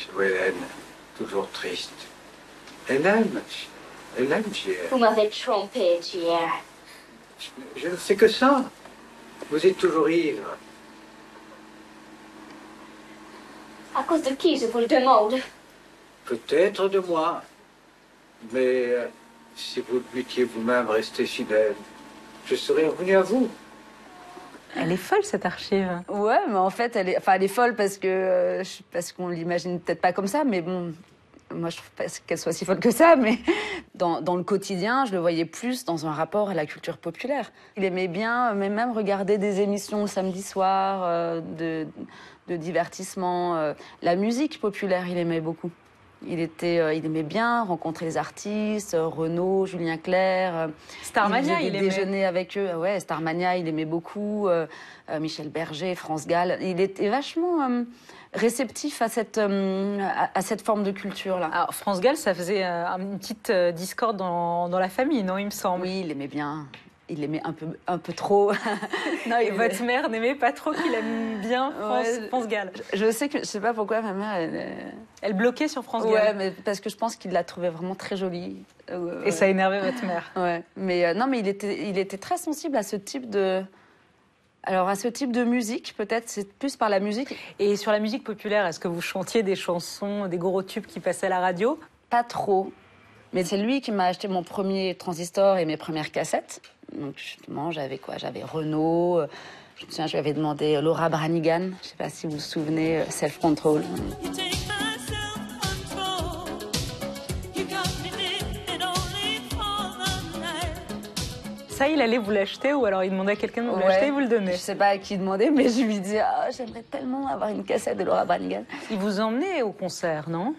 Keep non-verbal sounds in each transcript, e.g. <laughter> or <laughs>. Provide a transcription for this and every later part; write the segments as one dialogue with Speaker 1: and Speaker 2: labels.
Speaker 1: sur Hélène, toujours triste. Elle aime, elle aime JR.
Speaker 2: Vous m'avez trompé, JR.
Speaker 1: Je ne sais que ça. Vous êtes toujours ivre.
Speaker 2: À cause de qui, je vous le demande?
Speaker 1: Peut-être de moi. Mais euh, si vous m'étiez vous-même resté fidèle, je serais revenu à vous.
Speaker 3: Elle est folle cette archive.
Speaker 4: Ouais, mais en fait, elle est, enfin, elle est folle parce que euh, parce qu'on l'imagine peut-être pas comme ça, mais bon, moi je trouve pas qu'elle soit si folle que ça, mais dans, dans le quotidien, je le voyais plus dans un rapport à la culture populaire. Il aimait bien, mais même regarder des émissions samedi soir euh, de, de divertissement, euh, la musique populaire, il aimait beaucoup. Il était, euh, il aimait bien rencontrer les artistes, euh, Renaud, Julien Clerc. euh,
Speaker 3: Starmania,
Speaker 4: il,
Speaker 3: il aimait.
Speaker 4: déjeuners avec eux. Ouais, Starmania, il aimait beaucoup. euh, Michel Berger, France Gall. Il était vachement euh, réceptif à cette, euh, à, à cette forme de culture-là.
Speaker 3: Alors, France Gall, ça faisait une petite discorde dans, dans la famille, non, il me semble.
Speaker 4: Oui, il aimait bien. Il aimait un peu, un peu trop. <laughs> non,
Speaker 3: Et votre mère n'aimait pas trop qu'il aime bien France,
Speaker 4: Ouais.
Speaker 3: France Gall.
Speaker 4: Je sais que, je sais pas pourquoi ma mère. Elle, euh,
Speaker 3: Elle bloquait sur France
Speaker 4: ouais,
Speaker 3: Gall.
Speaker 4: mais parce que je pense qu'il la trouvait vraiment très jolie. Euh,
Speaker 3: Et ça énervait votre mère. <laughs>
Speaker 4: Ouais, mais euh, non, mais il était, il était très sensible à ce type de. Alors, à ce type de musique, peut-être, c'est plus par la musique.
Speaker 3: Et sur la musique populaire, est-ce que vous chantiez des chansons, des gros tubes qui passaient à la radio?
Speaker 4: Pas trop. Mais c'est lui qui m'a acheté mon premier transistor et mes premières cassettes. Donc, justement, j'avais quoi? J'avais Renault. euh, Je me souviens, je lui avais demandé Laura Branigan. Je sais pas si vous vous souvenez, euh, Self Control.
Speaker 3: Ça, il allait vous l'acheter ou alors il demandait à quelqu'un de vous
Speaker 4: Ouais.
Speaker 3: l'acheter et vous le
Speaker 4: Je
Speaker 3: donnez
Speaker 4: sais pas à qui demander, mais je lui dis Ah, j'aimerais tellement avoir une cassette de Laura Branigan.
Speaker 3: Il vous emmenait au concert, non?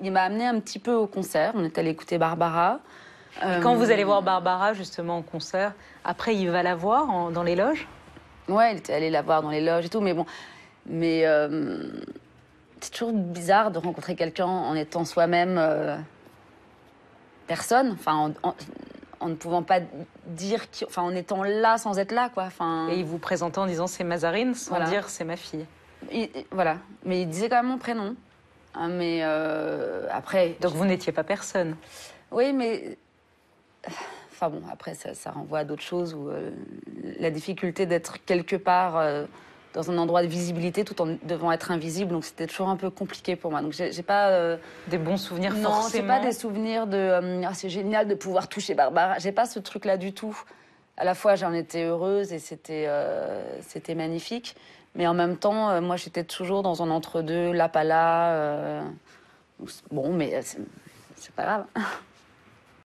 Speaker 4: Il m'a amené un petit peu au concert. On est allé écouter Barbara.
Speaker 3: Quand
Speaker 4: Euh,
Speaker 3: vous allez voir Barbara justement au concert, après il va la voir en- dans les loges?
Speaker 4: Ouais, il était allé la voir dans les loges et tout, mais bon. Mais euh, c'est toujours bizarre de rencontrer quelqu'un en étant soi-même euh, personne, enfin, en, en- en ne pouvant pas dire, qui, enfin, en étant là sans être là, quoi. Enfin,
Speaker 3: et il vous présentait en disant c'est Mazarine sans
Speaker 4: Voilà.
Speaker 3: dire c'est ma fille.
Speaker 4: il- voilà. Mais il disait quand même mon prénom. Hein, mais euh, après,
Speaker 3: Donc vous n'étiez pas personne.
Speaker 4: Oui, mais. Enfin bon, après, ça, ça renvoie à d'autres choses où euh, la difficulté d'être quelque part euh, dans un endroit de visibilité tout en devant être invisible, donc c'était toujours un peu compliqué pour moi. Donc j'ai pas. euh,
Speaker 3: Des bons souvenirs
Speaker 4: non, c'est
Speaker 3: forcément.
Speaker 4: pas des souvenirs de. Ah, c'est génial de pouvoir toucher Barbara. J'ai pas ce truc-là du tout. À la fois, j'en étais heureuse et c'était c'était magnifique. Mais en même temps, moi, j'étais toujours dans un entre-deux, là, pas là. Bon, mais c'est pas grave. <laughs>